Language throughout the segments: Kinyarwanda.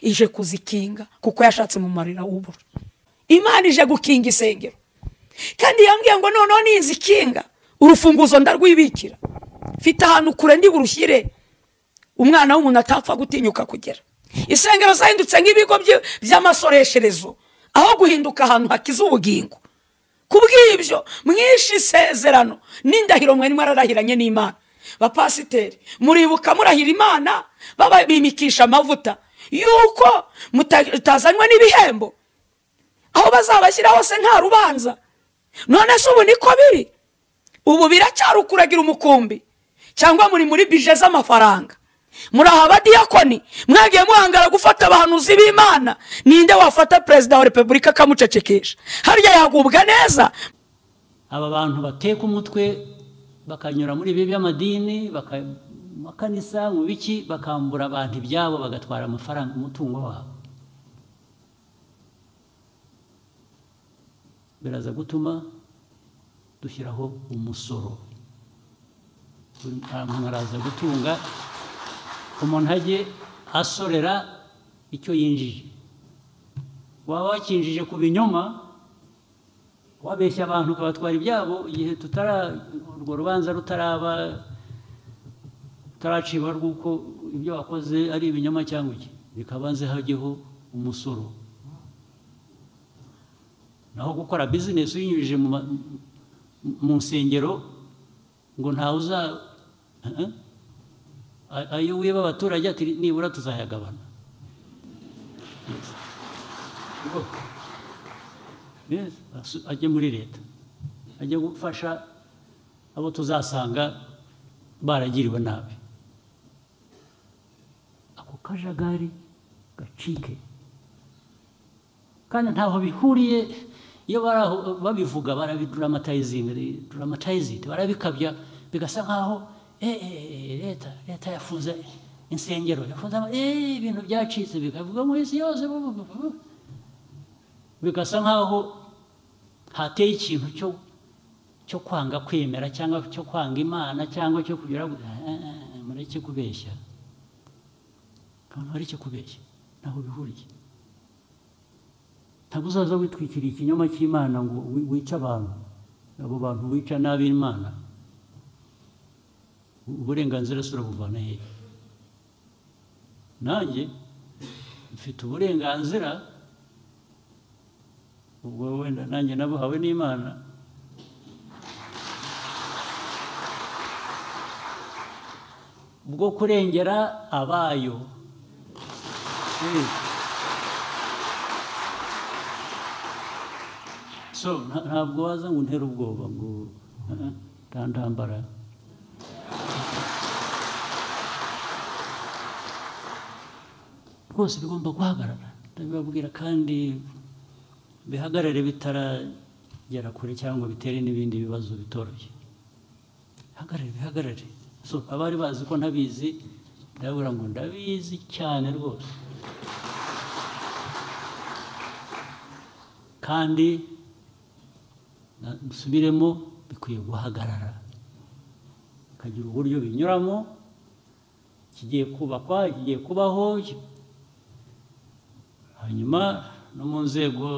ije kuzikinga kuko yashatse mu marira w'ubura imana ije gukinga isengero. Kandi yambwiye ngo noneho nizikinga urufunguzo ndarwibikira. Mfite ahantu kure ndi burushyire umwana w'umuntu atapfa gutinyuka kugera. Isengero zahindutse nk'ibigo by'amasoresherezo. Aho guhinduka ahantu hakiza ubugingo. Ku bw'ibyo mwishe isezerano. N'indahiro mwari mwararahiranye n'imana. Bapasiteri muribuka murahira imana babimikisha amavuta. Yuko mutazanywe n'ibihembo. Aho bazabashyira hose nta rubanza. None se ubu niko biri? Ubu biracyari ukuragira umukumbi cyangwa muri muri bije z'amafaranga. Muri aha abadiyakoni mwagiye muhangara gufata abahanuzi b'imana. Ninde wafata perezida wa repubulika akamucecekesha? Harya yagubwa neza. Aba bantu bateka umutwe bakanyura muri ibi by'amadini makanisa mu biki bakambura abantu ibyabo bagatwara amafaranga umutungo wabo. Biraza gutuma dushyiraho umusoro. Buri muntu araza gutunga. Umuntu ajye asorera icyo yinjije. Waba wakinjije ku binyoma wabeshya abantu ukabatwara ibyabo igihe tutara urwo rubanza rutaraba rutaracibwa rw'uko ibyo wakoze ari ibinyoma cyangwa iki? Bikabanze hajyeho umusoro. Naho gukora bizinesi uyinyujije mu nsengero ngo ntawe uza ayo wiba abaturage ati nibura tuzayagabana. Ajye muri leta. Ajye gufasha abo tuzasanga baragiriwe nabi. Ako kajagari gacike kandi ntaho bihuriye iyo babivuga barabiduramatayizingi duramatayizingi barabikabya bigasa nkaho "Eh, eh, eh, leta leta yafunze insengero yafunze ibintu byacitse bikavuga mu isi yose bu- bu- bu- bu." bigasa nkaho hateye ikintu cyo cyo kwanga kwemera cyangwa cyo kwanga imana cyangwa cyo kugira ngo "Eh, eh, eh, mureke kubeshya abantu bareke kubeshya ntaho bihuriye ntabwo uzaza witwikiriye ikinyoma cy'imana ngo wi- wice abantu. Abo bantu wica nabi imana. Uburenganzira si urabuvana hehe nanjye mfite uburenganzira ubwo wenda nanjye nabuhawe n'imana. Bwo kurengera abayo. So nta- ntabwo waza ngo untere ubwoba ngo eh, ntandambara. Rwose bigomba guhagarara. Ndabibabwira kandi bihagarare bitaragera kure cyangwa bitere n'ibindi bibazo bitoroshye. Bihagarare bihagarare. So abari bazi ko ntabizi ndababwira ngo ndabizi cyane rwose. Kandi musubiremo bikwiye guhagarara. Bikagira uburyo binyuramo kigiye kubakwa kigiye kubaho hanyuma no mu nzego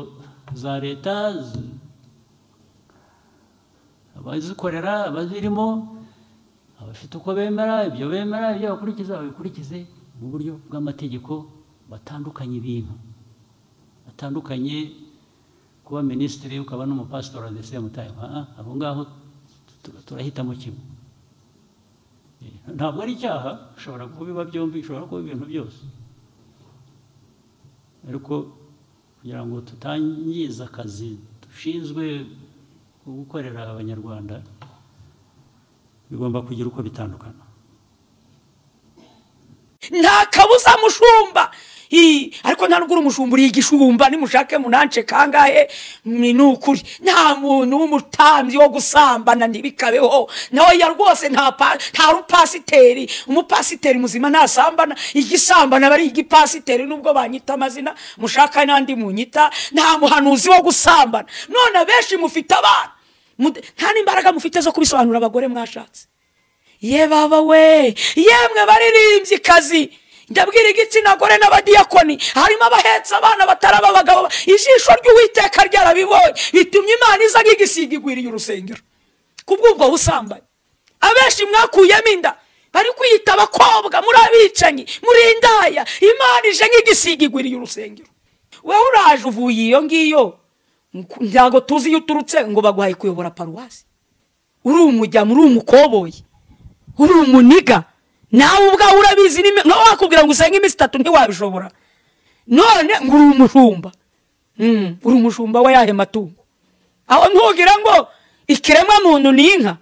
za leta abazikorera abazirimo abafite uko bemera ibyo bemera ibyo bakurikiza babikurikize mu buryo bw'amategeko batandukanye ibintu. Batandukanye kuba minisitiri ukaba n'umupasitori at the same time Ah, ah, aho ngaho tu- turahitamo kimwe. Eh, ntabwo ari icyaha ushobora kubiba byombi ushobora kuba ibintu byose. Ariko kugira ngo tutangiza akazi dushinzwe gukorera abanyarwanda bigomba kugira uko bitandukana. Nta kabuza mushumba. Ariko nta nubwo uri umushumba uri igishumba nimushake munance kangahe? Ni ukuri nta muntu w'umutambyi wo gusambana ntibikabeho. Nawe ya rwose nta pa- nta rupasiteri. Umupasiteri muzima ntasambana igisambana aba ari igipasiteri nubwo banyita amazina. Mushaka n'andi munyita. Nta muhanuzi wo gusambana. None abenshi mufite abana. Nta n'imbaraga mufite zo kubisobanurira abagore mwashatse. Ye baba we yemwe baririmbyi ndabwira igitsina gore n'abadiyakoni harimo abahetse abana bataraba abagabo ijisho ry'uwiteka ryarabibonye bitumye imana iza nk'igisiga igwiriye urusengero. Kubw'ubwo busambanyi abenshi mwakuyemo inda. Bari kwiyita abakobwa muri abicanyi muri indaya. Imana ije nk'igisiga igwiriye urusengero. Wowe uraje uvuye iyo ngiyo? Ntabwo tuzi iyo uturutse ngo baguhaye kuyobora paruwasi. Uri umujyamu uri umukoboyi uri umuniga. Nawe ubwawe urabizi nawe wakubwira ngo usenge iminsi itatu ntiwabishobora. None ngo uri umushumba. Uri umushumba we yahe matungo? Aho ntugira ngo ikiremwa muntu ni inka.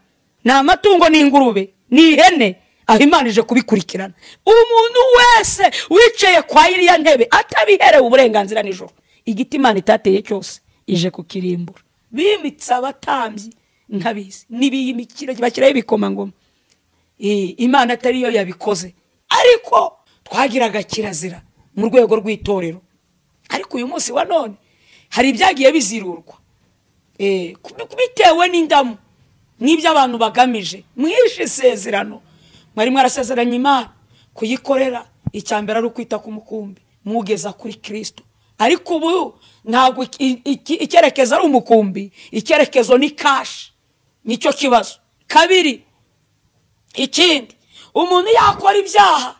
Ni amatungo ni ingurube ni ihene. Aho imana ije kubikurikirana. Umuntu wese wicaye kwa iriya ntebe atabiherewe uburenganzira nijoro. Igiti imana itateye cyose. Ije kukirimbura bimitse abatambyi nkabizi. N'ibiyimikira bashyiraho ibikomangoma. Imana atari yo yabikoze. Ariko twagiraga kirazira mu rwego rw'itorero. Ariko uyu munsi wa none hari ibyagiye bizirurwa. Bitewe n'indamu n'ibyo abantu bagamije mwishe isezerano mwari mwarasezeranye imana kuyikorera. Icya mbere ari ukwita ku mukumbi. Mugeza kuri kirisito ariko ubu ntabwo icyerekezo ari umukumbi. Icyerekezo ni kashi ni cyo kibazo. Kabiri ikindi umuntu yakora ibyaha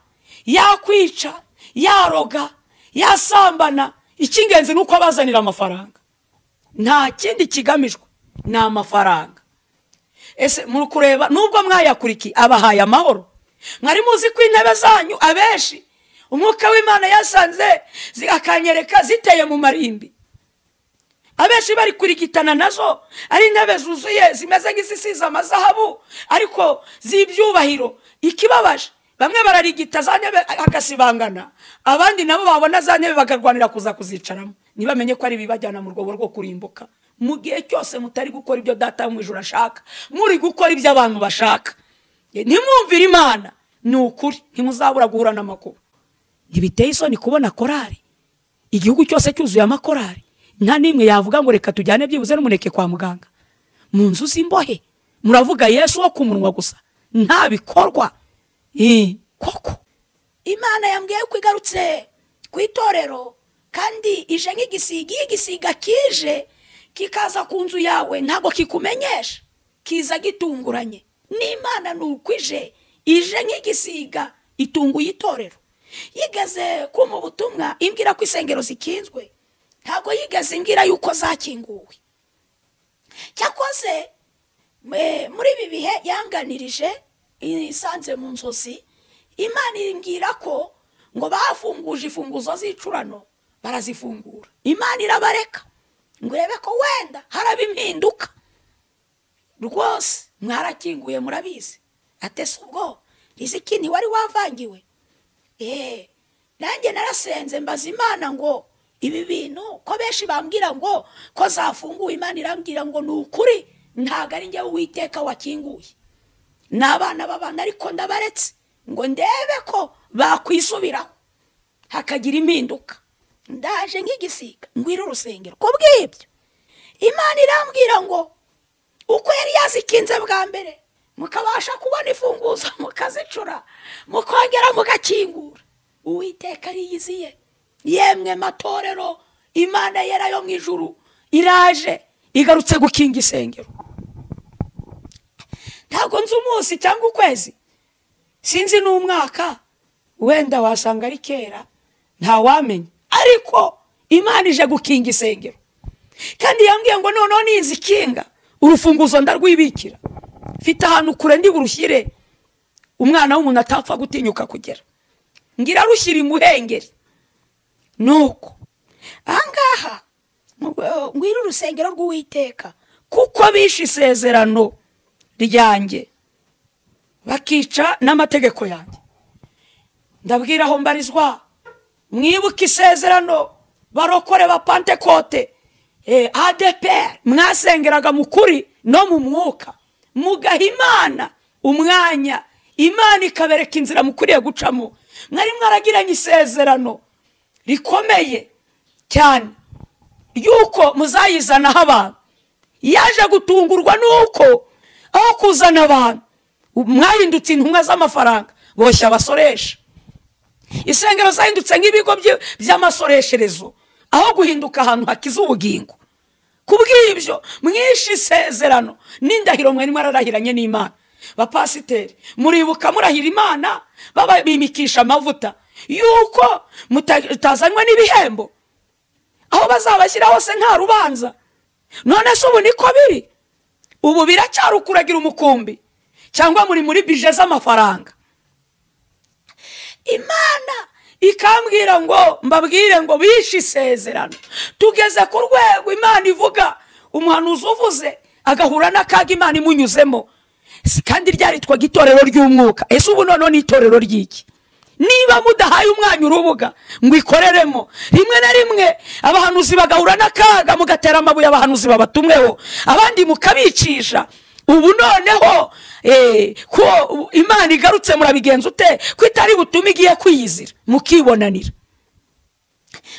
yakwica yaroga yasambana icy'ingenzi ni uko abazanira amafaranga. Nta kindi kigamijwe. Ni amafaranga. Ese muri kureba nubwo mwayakurikiye abahaye amahoro. Mwari muzi ko intebe zanyu abenshi umwuka w'imana yasanze akanyereka ziteye mu marimbi. Abenshi bari kurigitana na zo ari intebe zuzuye zimeze nk'izisize amazahabu ariko z'ibyubahiro. Ikibabaje bamwe bararigita za ntebe agasibangana abandi nabo babona za ntebe bakarwanira kuza kuzicaramo. Ntibamenye ko ari ibibajyana mu rwego rwo kurimbuka. Mu gihe cyose mutari gukora ibyo data mu ijoro ashaka muri gukora ibyo abantu bashaka. Ntimwumvire imana ni ukuri. Ntimuzabura guhura n'amakuru. Ntibiteye isoni kubona korari igihugu cyose cyuzuye amakorari nta n'imwe yavuga ngo reka tujyane byibuze n'umuneke kwa muganga. Mu nzu z'imbohe muravuga yesu wo ku munwa gusa. Nta bikorwa. Koko. Imana yambwiye ko igarutse ku itorero kandi ije nk'igisiga iyo igisiga kije kikaza ku nzu yawe ntabwo kikumenyesha. Kiza gitunguranye. N'imana ni uko ije ije nk'igisiga itunguye itorero. Yigeze ko mu butumwa imbwira ko insengero zikinzwe. Ntabwo yigeze imbwira yuko zakinguwe. Cyakoze muri ibi bihe yanganirije isanze mu nzozi imana imbwira ko ngo bafunguje imfunguzo z'icurano barazifungura. Imana irabareka ngo urebe ko wenda haraba impinduka rwose mwarakinguye murabizi. Atese ubwo? Rizikini wari wavangiwe. Eee nanjye narasenze mbaza imana ngo ibi bintu ko benshi bambwira ngo ko zafunguwe imana irambwira ngo ni ukuri ntabwo ari njyewe uwiteka wakinguye. Ni abana b'abana ariko ndabaretse ngo ndebe ko bakwisubiraho. Hakagira impinduka. Ndaje nk'igisiga ngwira urusengero. Ku bw'ibyo imana irambwira ngo uko yari yazikinze bwa mbere mukabasha kubona imfunguzo mukazicura mukongera mugakingura. Uwiteka ariyiziye. Yemwe matorero imana yera yo mu ijuru iraje igarutse gukinga isengero. Ntabwo nzi umunsi cyangwa ukwezi. Sinzi n'umwaka. Wenda wasanga ari kera ntawamenya ariko imana ije gukinga isengero. Kandi yambwiye ngo noneho nizikinga urufunguzo ndarwibikira. Mfite ahantu kure ndi burushyire umwana w'umuntu atapfa gutinyuka kugera. Ngira rushyira imuhengeri. Nuko ahangaha ngwira urusengero rw'uwiteka kuko bishe isezerano ryanjye bakica n'amategeko yanjye. Ndabwira aho mbarizwa mwibuke isezerano barokore ba pantekote adeperi mwasengeraga mu kuri no mu mwuka. Mugaha imana umwanya. Imana ikabereka inzira mukwiriye gucamo. Mwari mwaragiranye isezerano rikomeye cyane. Yuko muzayizanaho abantu. Yaje gutungurwa nuko aho kuzana abantu. Mwahindutse intumwa z'amafaranga. Boshya abasoresha. Insengero zahindutse nk'ibigo by'amasoresherezo. Aho guhinduka ahantu hakiza ubugingo. Ku bw'ibyo mwishe isezerano. N'indahiro mwari mwararahiranye n'imana. Bapasiteri muribuka murahira imana babimikisha amavuta. Yuko mutazanywa n'ibihembo. Aho bazabashyira hose nta rubanza. None se ubu niko biri? Ubu biracyari ukuragira umukumbi. Cyangwa muri muri bije z'amafaranga. Imana ikambwira ngo mbabwire ngo bishe isezerano. Tugeze ku rwego imana ivuga umuhanuzi uvuze agahura n'akaga imana imunyuzemo. Kandi ryaritwaga itorero ry'umwuka? Ese ubu noneho ni itorero ry'iki? Niba mudahaye umwanya urubuga ngo ikoreremo. Rimwe na rimwe abahanuzi bagahura n'akaga mugatera amabuye abahanuzi babatumweho. Abandi mukabicisha ubu noneho eh, ko imana igarutse murabigenza ute? Ko itari butume igiye kwiyizira. Mukibonanira.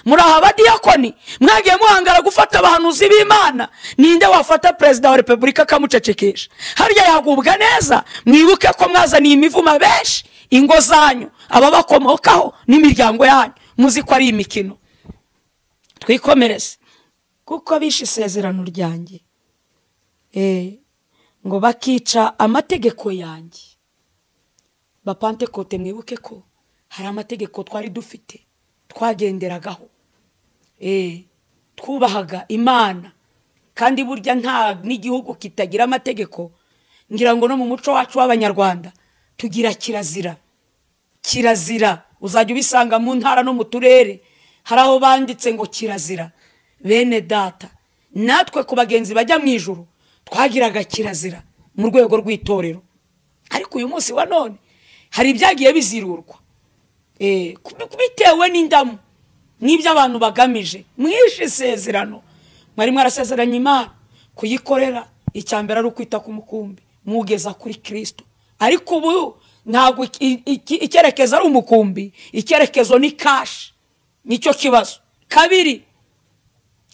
Muri aha badiyakoni mwagiye muhangara gufata abahanuzi b'imana. Ninde wafata perezida wa repubulika akamucecekesha? Harya yagubwa neza mwibuke ko mwazaniye imivuma benshi. Ingo zanyu ababakomokaho n'imiryango yanyu. Muzi ko ari imikino. Twikomereze. Kuko bishe isezerano ryanjye. Eh, ngo bakica amategeko yanjye. Bapantekote mwibuke ko hari amategeko twari dufite twagenderagaho. Eh, twubahaga imana kandi burya nta n'igihugu kitagira amategeko ngira ngo no mu muco wacu w'abanyarwanda tugira kirazira. Kirazira. Uzajya ubisanga mu ntara no mu turere hari aho banditse ngo kirazira. Bene data natwe ku bagenzi bajya mu ijoro twagiraga kirazira mu rwego rw'itorero. Ariko uyu munsi wa none hari ibyagiye bizirurwa. Eh, bitewe n'indamu n'ibyo abantu bagamije mwishe isezerano mwari mwarasezeranye imana kuyikorera icya mbere ari ukwita ku mukumbi mugeza kuri kirisito ariko ubu ntabwo icyerekezo ari umukumbi icyerekezo ni kashi ni cyo kibazo. Kabiri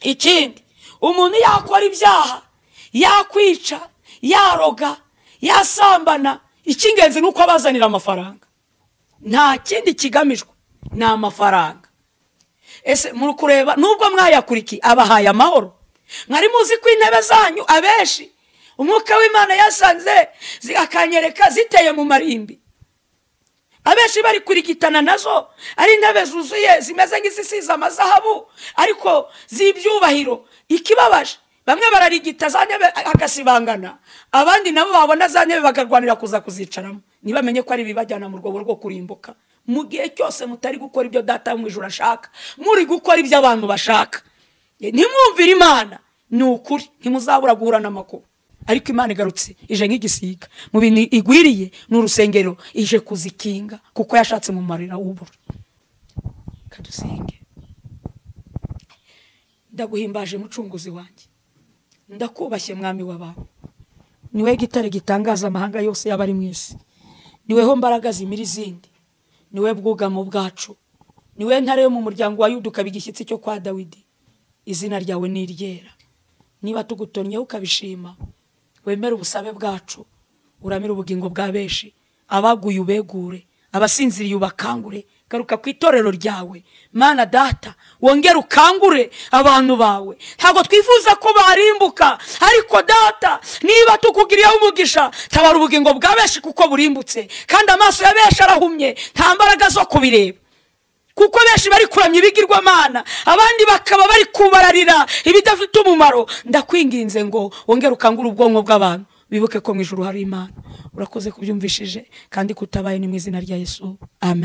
ikindi umuntu yakora ibyaha yakwica yaroga yasambana icy'ingenzi ni uko abazanira amafaranga. Nta kindi kigamijwe. Ni amafaranga. Ese muri kureba nubwo mwayakurikiye abahaye amahoro. Mwari muzi ko intebe zanyu abenshi umwuka w'imana yasanze akanyereka ziteye mu marimbi. Abenshi bari kurigitana na zo ari intebe zuzuye zimeze nk'izisize amazahabu ariko z'ibyubahiro. Ikibabaje? Bamwe bararigita za ntebe agasibangana. Abandi nabo babona za ntebe bakarwanira kuza kuzicaramo. Ntibamenye ko ari ibibajyana mu rwobo rwo kurimbuka. Mu gihe cyose mutari gukora ibyo data mu ijoro ashaka muri gukora ibyo abantu bashaka. Ntimwumvire imana. Ni ukuri. Ntimuzabura guhura n'amakuru ariko imana igarutse ije nk'igisiga. Mu bintu igwiriye ni urusengero ije kuzikinga kuko yashatse mu marira w'ubura kadusenge ndaguhimbaje mucunguzi wanjye. Ndakubashye mwami w'abantu ni we gitare gitangaza amahanga yose yaba ari mu isi. Niweho mbaraga zimira izindi. Niwe bwugamo bwacu. Niwe ntare yo mu muryango wa yuda ukaba igishyitsi cyo kwa dawidi. Izina ryawe ni iryera. Niba tugutonyeho ukabishima wemere ubusabe bwacu. Uramire ubugingo bwa benshi. Abaguye ubegure. Abasinziriye ubakangure. Garuka ku itorero ryawe. Mana data wongere ukangure abantu bawe. Ntabwo twifuza ko barimbuka. Ariko data niba tukugiriyeho umugisha tabara ubugingo bwa benshi kuko burimbutse. Kandi amaso ya benshi arahumye nta mbaraga zo kubireba. Kuko benshi bari kuramya ibigirwamana abandi bakaba bari kubararira ibidafite umumaro. Ndakwinginze ngo wongere ukangure ubwonko bw'abantu. Bibuke ko mu ijoro hari imana. Urakoze kubyumvishije kandi kutabaye ni mu izina rya yesu. Amen.